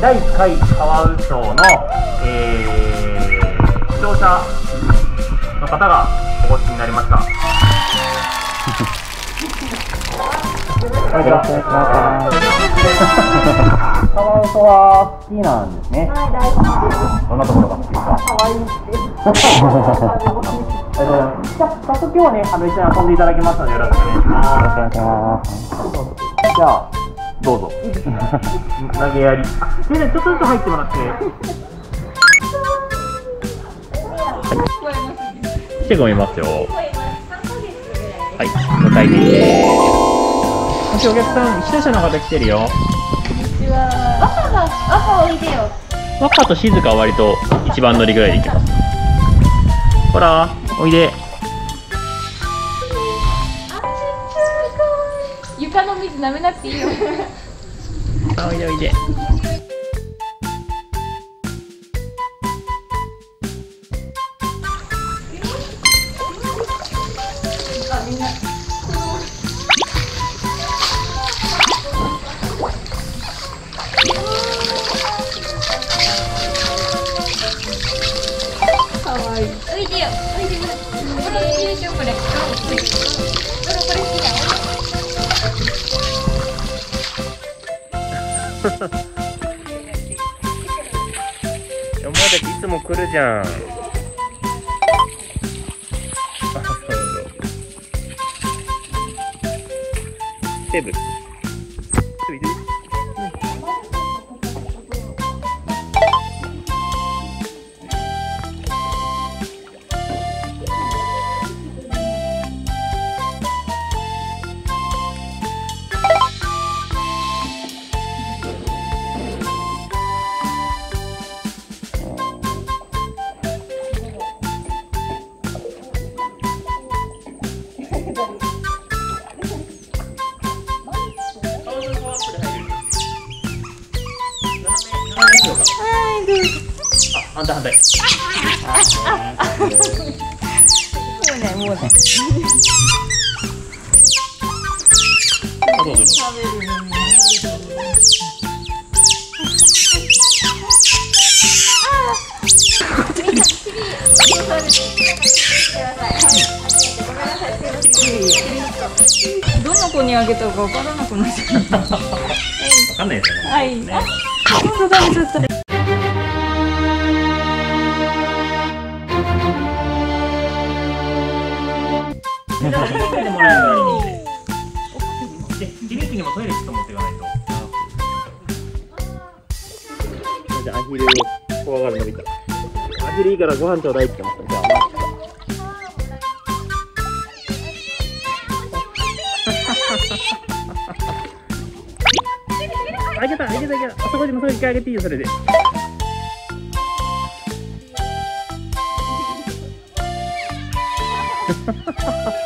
第1回カワウソの、えー、視聴者の方がお越しになりました。こんにちは。カワウソは好きなんですね。どんなところが好きですか。可愛いじゃあ早速今日はねあの一緒に遊んでいただきますのでよろしくお願いします。じゃあどうぞ。投げやり。あ、先生ちょっとずつ入ってもらって。来てごみますよ。はい、ご対面です。もしお客さん、視聴者の方来てるよ。赤が赤おいでよ若と静かは割と一番乗りぐらいでいけます。ほら、おいで。水舐めなくていいよ おいでおいで。つも来るじゃん。セブ。セブ反対反対。もうねもうねあどうぞどの子にあげたかわからなくなっちゃった。わかんないですよね。はい。ねあ本当だ本当だでもらえるからいいんで。リビングにもトイレちょっと持っていかないと。じゃあアヒル怖がるの見た。アヒルいいからご飯ちょうだいって言った。じゃああげた、あげた、あげた。あそこでもそれ一回あげていいよ、それで。鬼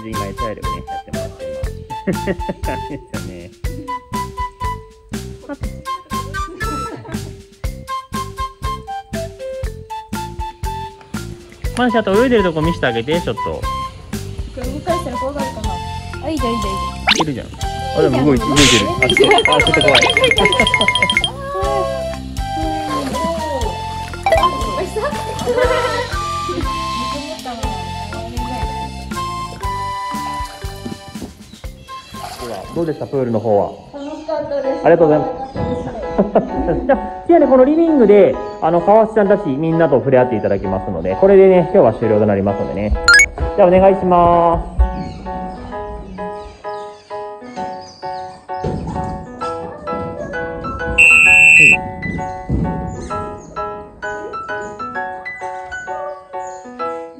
じで今餌やりをね、やってもらってます。ですよね。マンシャと泳いでるとこ見せてあげて、ちょっと。動かしたら怖がるかなあいいじゃん。いいじゃん。いいいけるじゃん。あ、でも動いて、動いてる。あ、ちょっと、あ、ちょっと怖い。どうでした？プールの方は。楽しかったですありがとうございます。じゃあ、次はね、このリビングで、あの、川内さんたちみんなと触れ合っていただきますので、これでね、今日は終了となりますのでね。じゃあ、お願いします。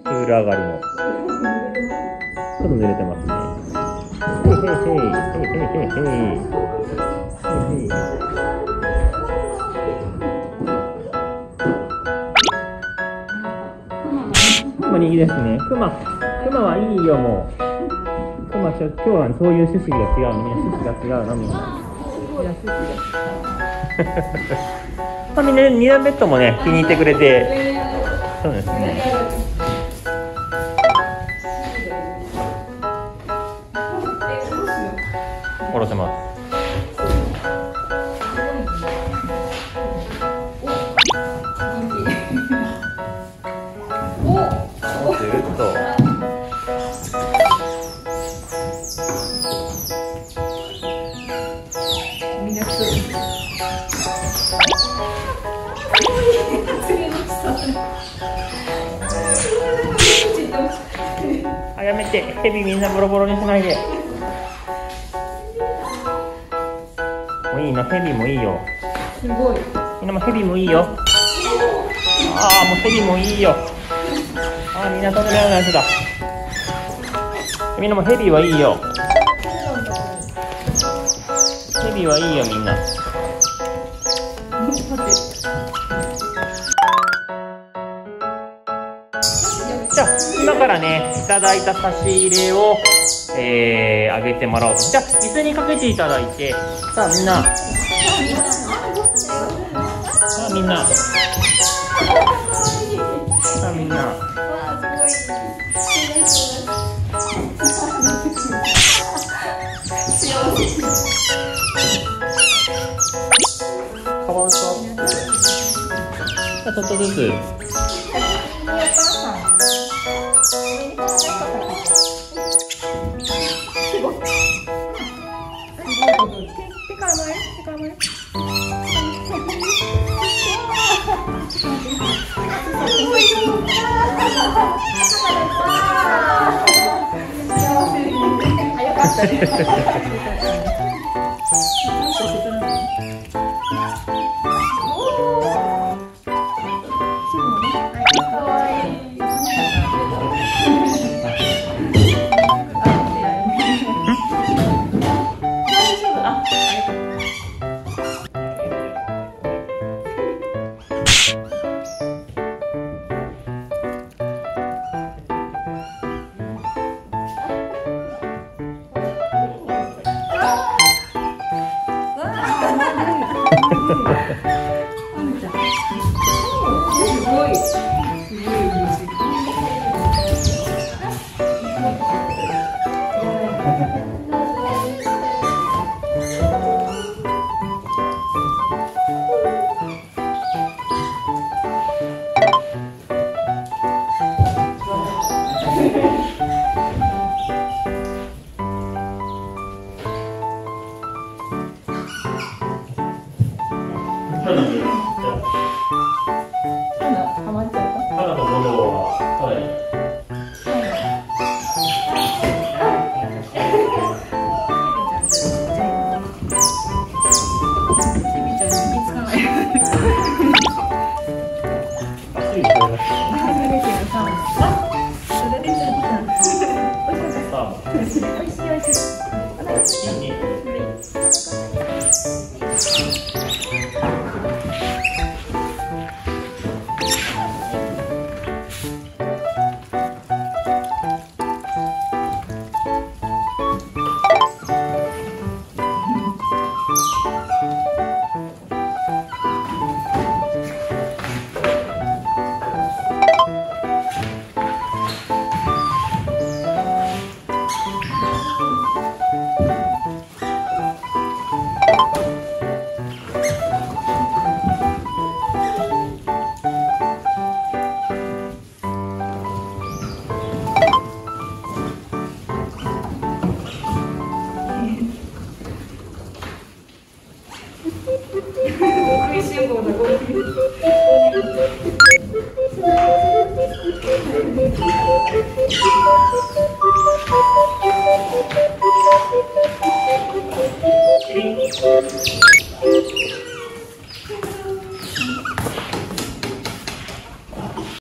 風呂上がりの。ちょっと濡れてますね。クマにいいですね。クマ、クマはいいよ、もう。クマ、今日はそういう趣旨が違うの。みんな趣旨が違うの、みんな。みんな趣旨が違う。まあ、みんな二段ベッドもね、気に入ってくれて。そうですね。下ろせます。あ、やめて、ヘビみんなボロボロにしないで。もういいの、ヘビもいいよ。すごい。みんなもヘビもいいよ。ああ、もうヘビもいいよ。ああ、みんな飛んでるやつだ。みんなもヘビはいいよ。ヘビはいいよ、みんな。からね、いただいた差し入れを、えー、あげてもらおうと。じゃあ、椅子にかけていただいて、さあ、みんな。さあ、みんな。さあ、みんな。カバンさじゃ、ちょっとずつ。Sí. ハマっちゃった。肌と喉は、はい。 あ、ついこれさあ、那个我的工具